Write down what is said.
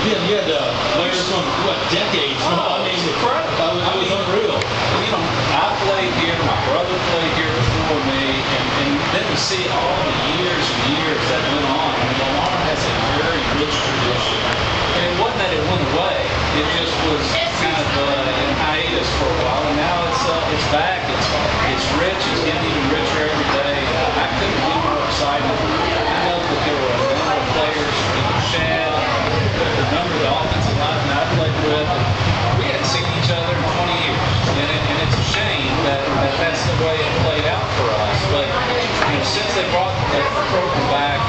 Yeah, you had uh, players from what decades. Oh, I mean, incredible. I was, I was unreal. You know, I played here. My brother played here before me, and, and then to see all the years and years that went on. I mean, Lamar has a very rich tradition, and it wasn't that it went away. It just was kind of uh, in hiatus for a while, and now it's uh, it's back. It's it's rich. It's getting even richer broken back.